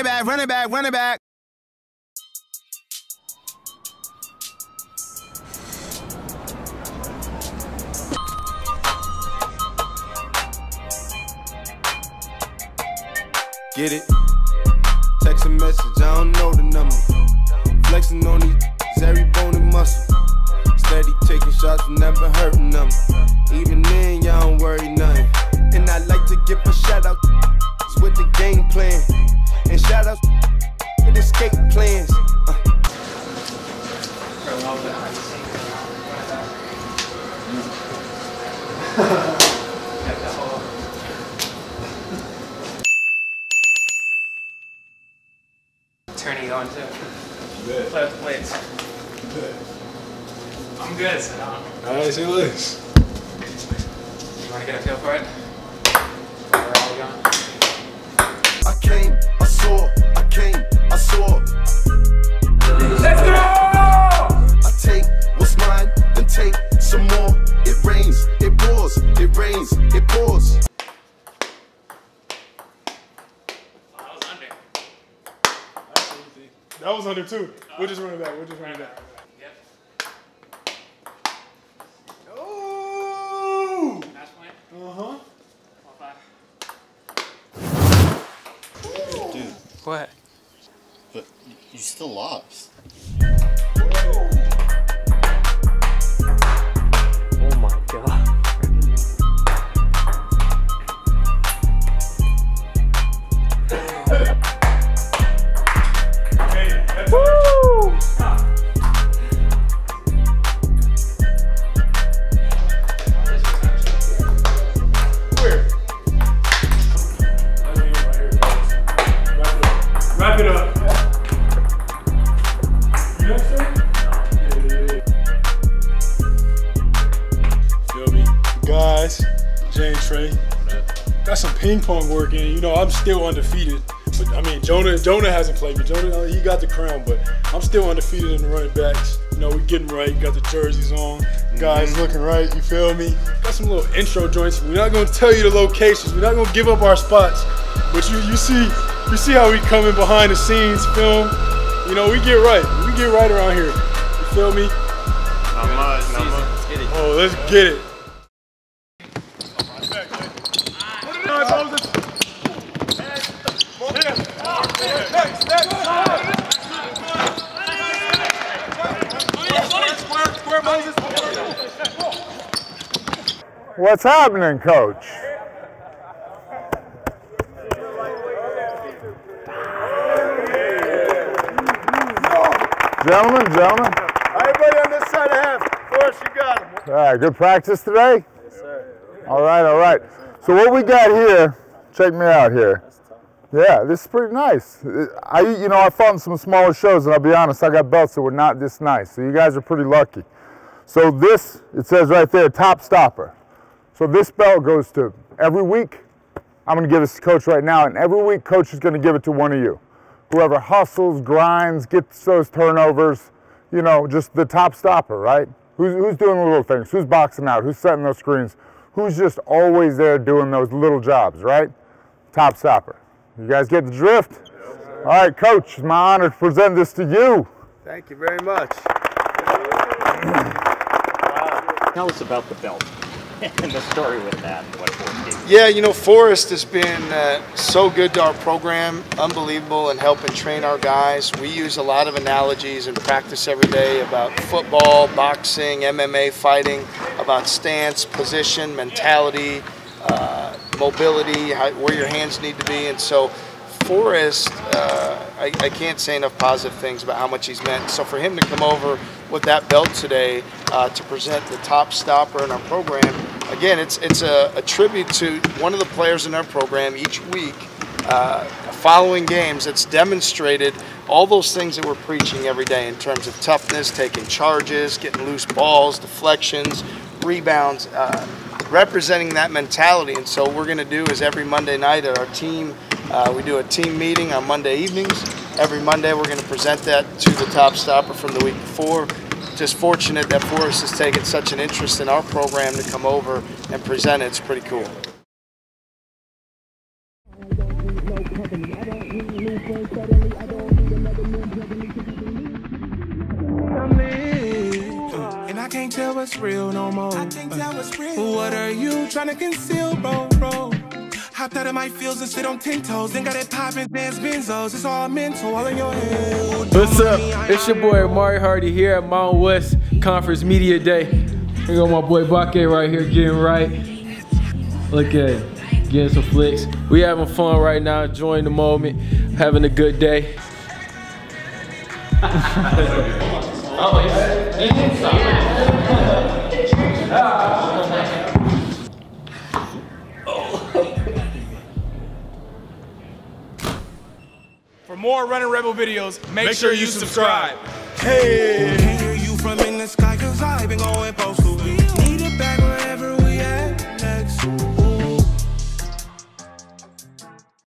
it back, run it back, run it back. Get it? Text a message, I don't know the number. Flexing on these every bone and muscle. Steady taking shots, never hurting them. Even then, y'all don't worry nothing. And I like to give a shout out with the game plan. And shout with escape plans. Uh. Turning on too. Play with the plates. I'm good, so now. Alright, see this. You wanna get a feel for it? Where are we going? I came, I saw, That was under two. We'll just run it back. We'll just run it back. Yep. Oh! Match point. Uh huh. Dude, What? but you still lost. Oh my god. Trey. Got some ping pong work in. You know, I'm still undefeated. But I mean, Jonah Jonah hasn't played but Jonah, uh, he got the crown, but I'm still undefeated in the running backs. You know, we getting right. Got the jerseys on. Guys looking right. You feel me? Got some little intro joints. We're not gonna tell you the locations. We're not gonna give up our spots. But you you see you see how we coming behind the scenes film. You know, we get right. We get right around here. You feel me? Not much, not much. Oh, let's get it. What's happening, coach? Gentlemen, gentlemen. Everybody on this side of half. Of course, you got him. All right, good practice today? Yes, sir. All right, all right. So what we got here, check me out here. Yeah, this is pretty nice. I, you know, I fought in some smaller shows, and I'll be honest, I got belts that were not this nice. So you guys are pretty lucky. So this, it says right there, top stopper. So this belt goes to every week. I'm going to give this to coach right now, and every week coach is going to give it to one of you. Whoever hustles, grinds, gets those turnovers, you know, just the top stopper, right? Who's, who's doing the little things? Who's boxing out? Who's setting those screens? Who's just always there doing those little jobs, right? Top stopper. You guys get the drift? All right, coach, it's my honor to present this to you. Thank you very much. Tell us about the belt and the story with that and what. Yeah, you know, Forrest has been uh, so good to our program, unbelievable in helping train our guys. We use a lot of analogies and practice every day about football, boxing, MMA fighting, about stance, position, mentality, uh, mobility, how, where your hands need to be. And so, Forrest, uh, I, I can't say enough positive things about how much he's meant. So, for him to come over with that belt today uh, to present the top stopper in our program, again, it's it's a, a tribute to one of the players in our program each week. Uh, following games, it's demonstrated all those things that we're preaching every day in terms of toughness, taking charges, getting loose balls, deflections, rebounds, uh, representing that mentality. And so, what we're going to do is every Monday night at our team, uh, we do a team meeting on Monday evenings. Every Monday we're going to present that to the top stopper from the week before. Just fortunate that Forrest has taken such an interest in our program to come over and present it. It's pretty cool. I can't tell what's real no more. I can't tell what's real. What are you trying to conceal, bro? Hopped out of my fields and sit on ten toes. Then got it poppin', dance benzos. It's all mental, all in your head. What's up? It's your boy Amauri Hardy here at Mountain West Conference Media Day. Here go my boy Bake right here getting right. Look at him, getting some flicks. We having fun right now, enjoying the moment, having a good day. For more Runnin' Rebel videos, make, make sure, sure, you subscribe. subscribe. Hey.